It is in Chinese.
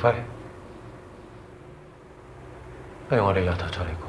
辉，不如我哋由头再嚟过。